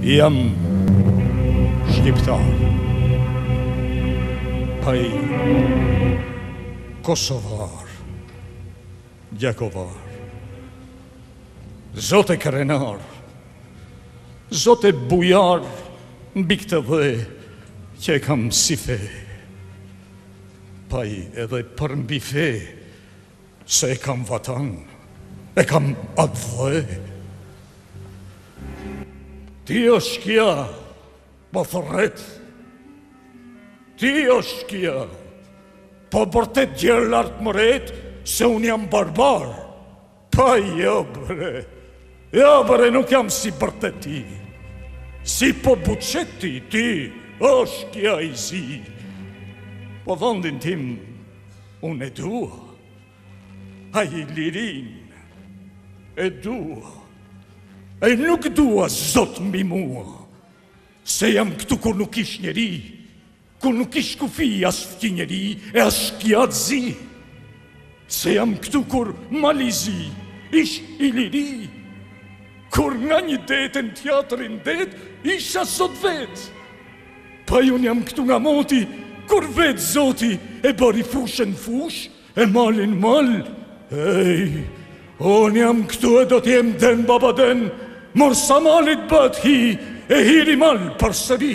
Jam shqiptar Paj Kosovar Gjakovar Zot e Krenar Zot e Bujar Mbi këtë dhe Që e kam si fe Paj edhe përmbi fe Se e kam vatan, e kam atdhe. Ti o shkja, po thërret. Ti o shkja, po bërtet gjer lart më ret, se unë jam barbar. Pa jo bre, jo bre nuk jam si bërtet ti. Si po buçet ti, ti, o shkja i zi. Po vëndin tim, Unë e dua. Ai lirinë e dua. E nuk dua zot mbi mua. Se jam këtu kur nuk ish njeri. Kur nuk ish kufi as fqinjëri e as shkja të zi. Se jam këtu kur Mal i Zi ish Iliri. Kur nga një det në tjatrin det isha zot vetë. Pa unë jam këtu nga moti, kur vetë zoti e bëri fushën fushë, e malin mal, ej, unë jam këtu e do t'jem den baba den, mor sa mali t'bëhet hi, e hiri mal përsëri.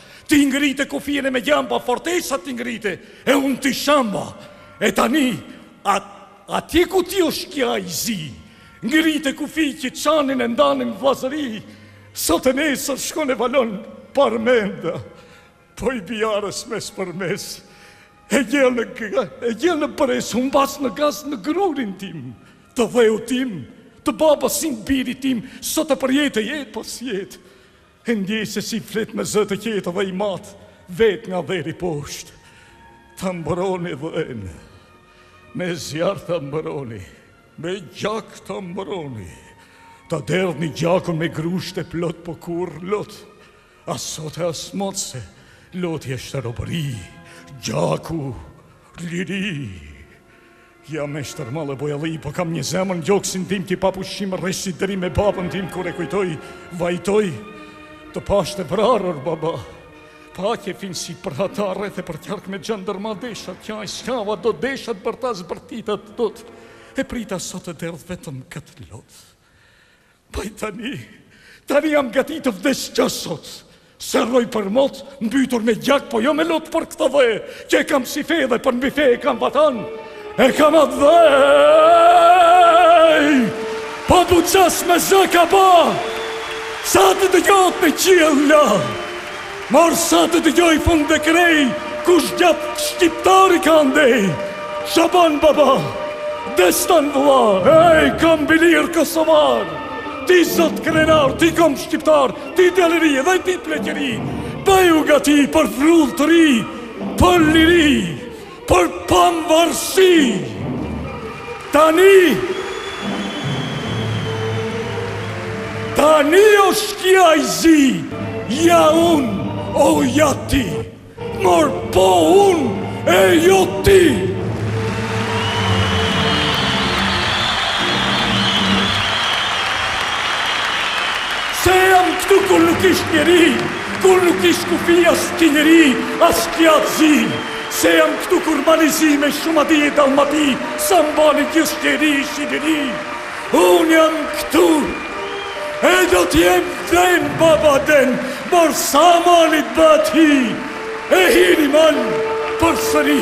Ti ngrite kufinë e me gjamba, fortesa ti ngrite, e unë t'i shamba. E tani, atje ku ti o shkja i zi, ngrite kufi që çanin e ndanin vllazëri, sot e nesër shkon e valon parmenda, po i bie arës mes për mes, e gjer në, e gjer në brez, humbas në gaz në grurin tim, të dheut tim, të babës e birit tim, sot e për jetë e jetë pas jetë. E ndjej se si flet me zë të qetë dhe im at vetë nga dheri poshtë. Ta mbroni dhenë. Me zjarr ta mbroni. Me gjak ta mbroni. Ta derdhni gjakun me grushte plot po kurrë lot. As sot e as mot se loti është robëri, gjaku, liri. Jam eshtërmadh e bojalli po kam një zemër në gjoksin tim që pa pushim rreh si Dri me babën tim kur e kujtoj vajtoj të pashë të vrarë or baba pa qefin si për hata rreth e përqark me xhandërma desha të qaj e s'qava dot desha të bërtas s'bërtita dot e prita sot e derdh vetëm këtë lot Paj tani, tani jam gati të vdes që sot, se rroj përmot, mbytur me gjak, po jo me lot për këtë dhe, që e kam si fe dhe përmbi fe e kam vatan, e kam atdhe, po buças me zë kaba, sa të dëgjohet në qiell, Mor sa të dëgjojë fund dhe krej kush gjak shqiptari ka n'dej Shaban baba Destan vëlla ej komb i lirë kosovar Ti zot krenar ti komb shqiptar ti djalëri dhe ti pleqëri Bëju gati për vrull të ri për liri Për pavarësi! Tani! Tani o shkja i zi, ja unë, o ja ti, mor po unë, e jo ti! Se jam këtu kur nuk ish njeri, kur nuk ish kufi as fqinjëri, as shkja të zi, Se jam këtu kur Mal i Zi me Shumadi e Dalmati sa mban e gjithë Shqeri ish Iliri unë jam këtu e do të jem den baba den mor sa mali të bëhet hi e hiri mal përsëri